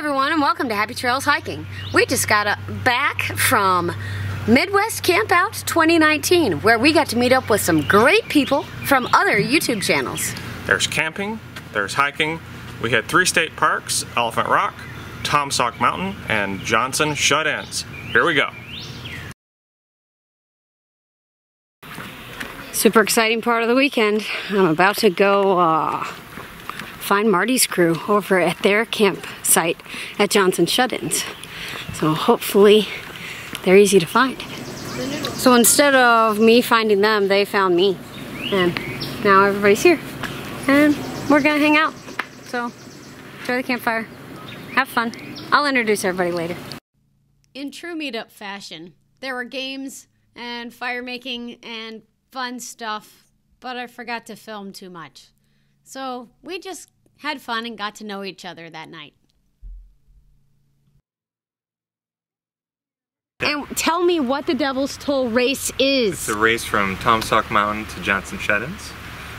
everyone, and welcome to Happy Trails Hiking. We just got uh, back from Midwest Campout 2019, where we got to meet up with some great people from other YouTube channels. There's camping, there's hiking. We had three state parks, Elephant Rock, Taum Sauk Mountain, and Johnson Shut-Ins. Here we go. Super exciting part of the weekend. I'm about to go uh, find Marty's crew over at their campsite at Johnson Shut-Ins. So hopefully they're easy to find. So instead of me finding them, they found me. And now everybody's here. And we're gonna hang out. So enjoy the campfire. Have fun. I'll introduce everybody later. In true meetup fashion, there were games and fire making and fun stuff, but I forgot to film too much. So we just had fun and got to know each other that night. And tell me what the Devil's Toll race is. It's a race from Taum Sauk Mountain to Johnson Shut-Ins.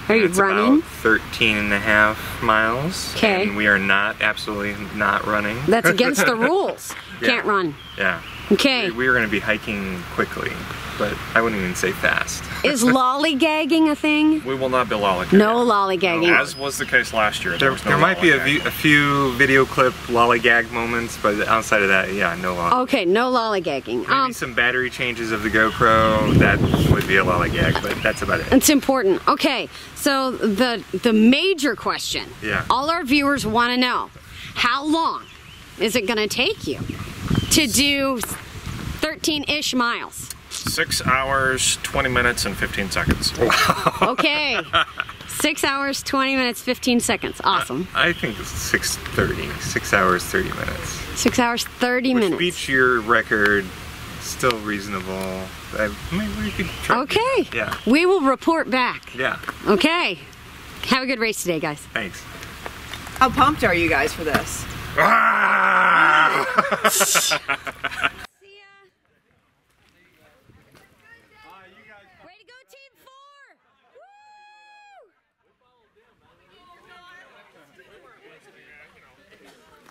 Are you it's running? about 13 and a half miles. 'Kay. And we are not, absolutely not running. That's against the rules. Yeah. Can't run. Yeah. Okay. We, we are going to be hiking quickly, but I wouldn't even say fast. Is lollygagging a thing? We will not be lollygagging. No lollygagging. As was the case last year. There, was no there might be a, a few video clip lollygag moments, but outside of that, yeah, no lollygag. Okay, no lollygagging. Maybe Um, some battery changes of the GoPro, that would be a lollygag, but that's about it. It's important. Okay, so the the major question. Yeah. All our viewers want to know, how long is it going to take you to do 13-ish miles? Six hours, 20 minutes, and 15 seconds. Okay. 6 hours, 20 minutes, 15 seconds. Awesome. I think it's 6.30, 6 hours, 30 minutes. 6 hours, 30 Which minutes. beats your record, still reasonable. I, maybe we could try. Okay. Yeah. We will report back. Yeah, Okay. Have a good race today, guys. thanks. How pumped are you guys for this? Way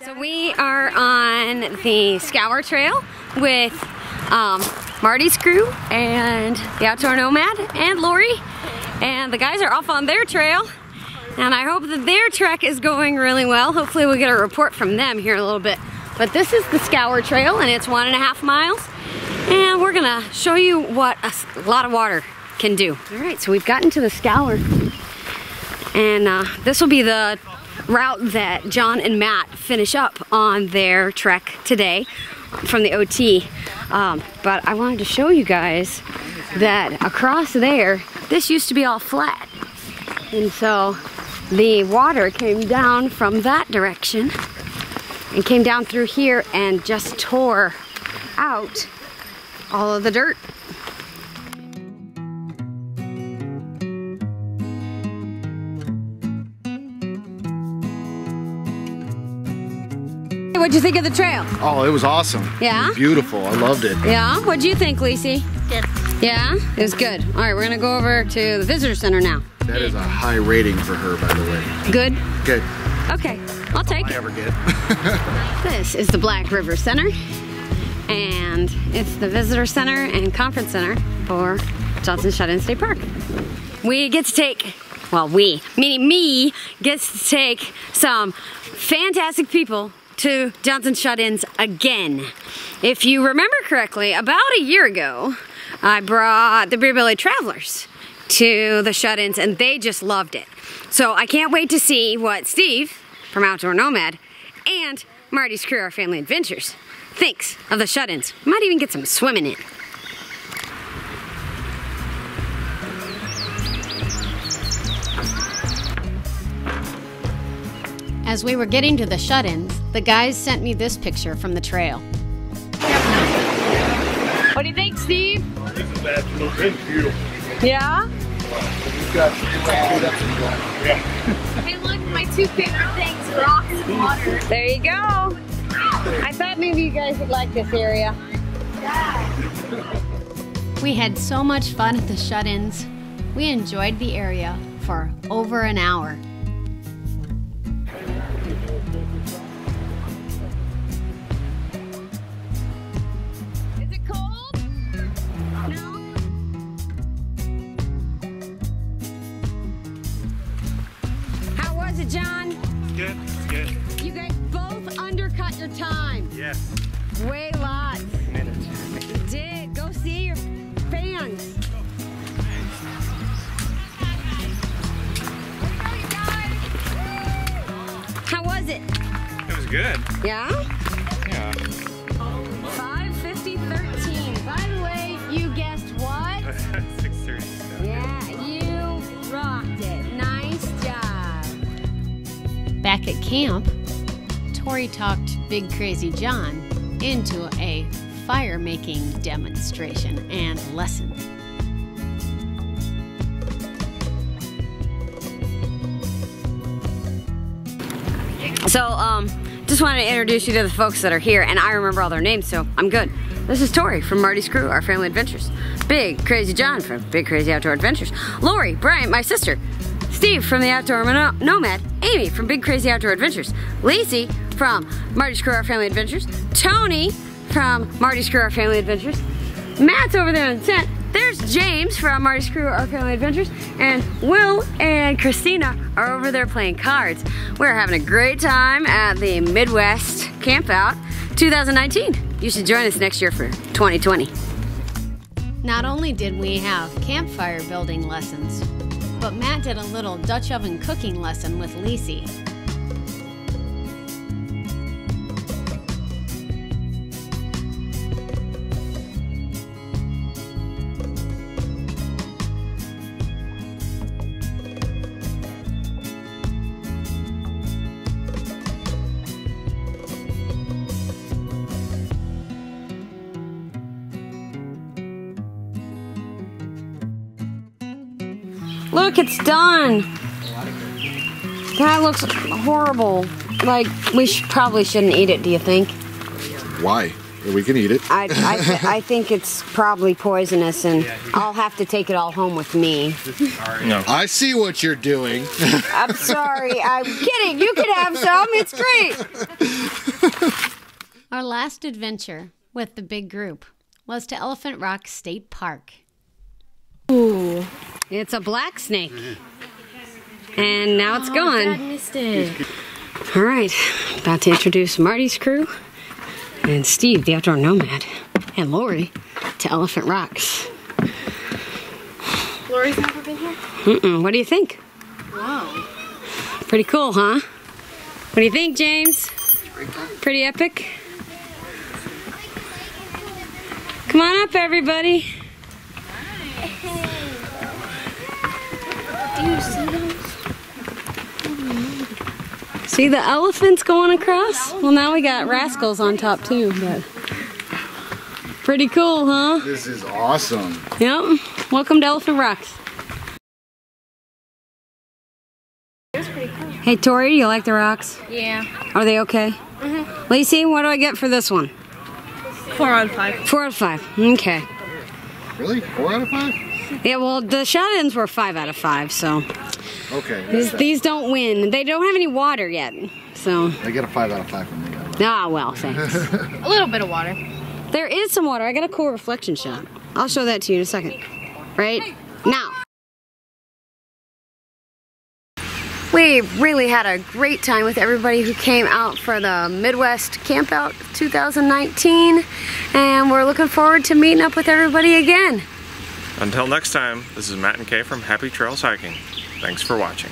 So we are on the Scour Trail with um, Marty's crew and the Outdoor Nomad and Lori. And the guys are off on their trail. And I hope that their trek is going really well. Hopefully we'll get a report from them here in a little bit. But this is the Scour Trail and it's one and a half miles. And we're gonna show you what a lot of water can do. All right, so we've gotten to the Scour. And uh, this will be the route that John and Matt finish up on their trek today from the OT. Um, but I wanted to show you guys that across there, this used to be all flat. And so the water came down from that direction and came down through here and just tore out all of the dirt. What'd you think of the trail? Oh, it was awesome. Yeah? Was beautiful. I loved it. Yeah? What'd you think, Lacey? Good. Yeah? It was good. All right, we're gonna go over to the visitor center now. That is a high rating for her, by the way. Good? Good. Okay, I'll take it. ever get. This is the Black River Center, and it's the visitor center and conference center for Johnson Shut-In State Park. We get to take, well, we, meaning me, gets to take some fantastic people to Johnson Shut-Ins again. If you remember correctly, about a year ago, I brought the Beer Belly Travelers to the shut-ins and they just loved it. So I can't wait to see what Steve from Outdoor Nomad and Marty's Crew Our Family Adventures thinks of the shut-ins. Might even get some swimming in. As we were getting to the shut-ins, the guys sent me this picture from the trail. What do you think, Steve? Yeah? Hey, look, my two favorite things, rocks and water. There you go. I thought maybe you guys would like this area. We had so much fun at the shut ins. We enjoyed the area for over an hour. good. It's good. You guys both undercut your time. Yes. Way lots. Minute. You did. Go see your fans. How was it? It was good. Yeah? Yeah. Back at camp, Tori talked Big Crazy John into a fire making demonstration and lesson. So, um, just wanted to introduce you to the folks that are here, and I remember all their names, so I'm good. This is Tori from Marty's Crew, our family adventures. Big Crazy John from Big Crazy Outdoor Adventures. Lori Bryant, my sister. Steve from the Outdoor Nomad. Amy from Big Crazy Outdoor Adventures. Lacey from Marty's our family adventures. Tony from Marty's our family adventures. Matt's over there in the tent. There's James from Marty's Crew, Our Family Adventures, and Will and Christina are over there playing cards. We're having a great time at the Midwest Campout 2019. You should join us next year for 2020. Not only did we have campfire building lessons, but Matt did a little Dutch oven cooking lesson with Lacey. Look, it's done. That looks horrible. Like, we sh- probably shouldn't eat it, do you think? Why? We can eat it. I, I, th- I think it's probably poisonous, and I'll have to take it all home with me. No. I see what you're doing. I'm sorry. I'm kidding. You can have some. It's great. Our last adventure with the big group was to Elephant Rock State Park. It's a black snake. And now it's gone. Oh, missed it. All right. About to introduce Marty's crew and Steve, the outdoor nomad, and Lori to Elephant Rocks. Lori's never been here? Mm-mm. What do you think? Wow. Pretty cool, huh? What do you think, James? Pretty epic? Come on up, everybody. Do you see those? See the elephants going across? Well, now we got rascals on top too, but pretty cool, huh? This is awesome. Yep. Welcome to Elephant Rocks. Hey, Tori, you like the rocks? Yeah. Are they okay? Mm-hmm. Lacey, what do I get for this one? Four out of five. Four out of five. Okay. Really? Four out of five? Yeah, well, the shut-ins were five out of five, so Okay. these, these don't win. They don't have any water yet, so I get a five out of five from me. ah well, thanks. A little bit of water. there is some water. I got a cool reflection shot. I'll show that to you in a second. Right now. We really had a great time with everybody who came out for the Midwest Campout 2019, and we're looking forward to meeting up with everybody again. Until next time, this is Matt and Kay from Happy Trails Hiking. Thanks for watching.